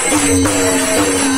Thank you.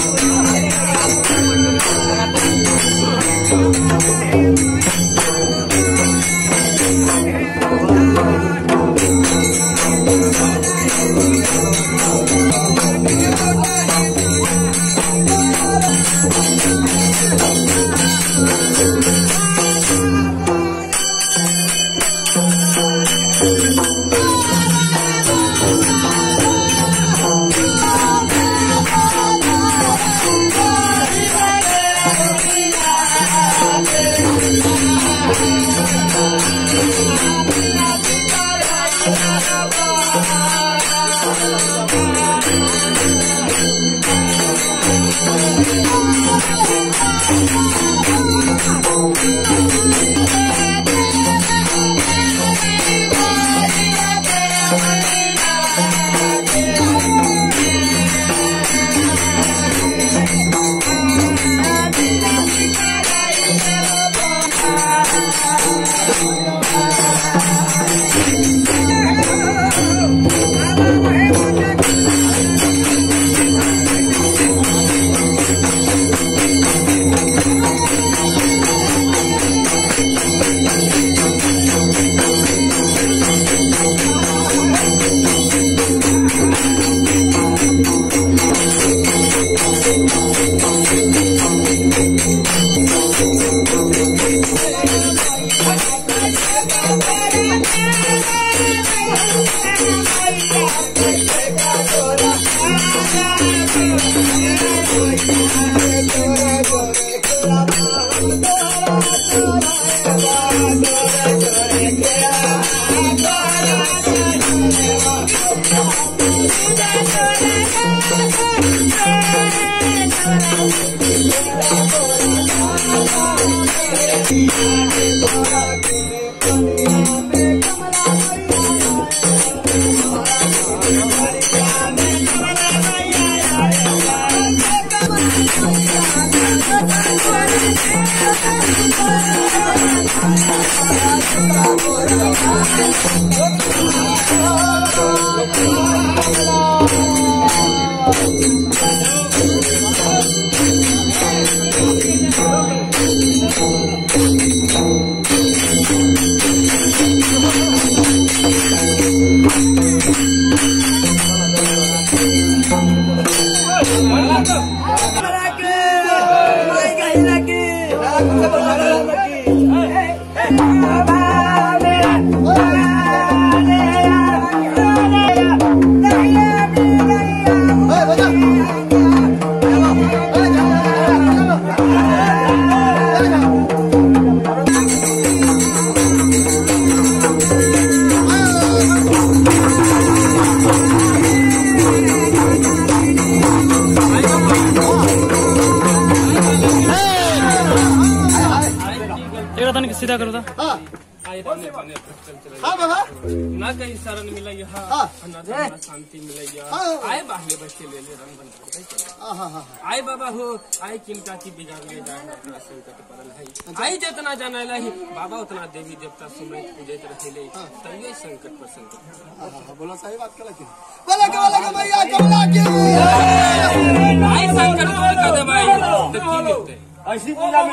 Thank you. सीधा करो ता हाँ हाँ बाबा ना कहीं शरण हाँ। ना शांति मिलैया हाँ। आए बाहले बच्चे ले ले रंग बन हाँ हाँ हाँ आए बाबा हो आए किनका की बिगाड़ ले जाए अपना संकट पड़ल है जितना जाने लही बाबा उतना देवी देवता पूजत रहे तैये संकट पर संकट हाँ, सही बात कल की बोला के बोला के भैया कमला की संकट तो की ऐसी पूजा में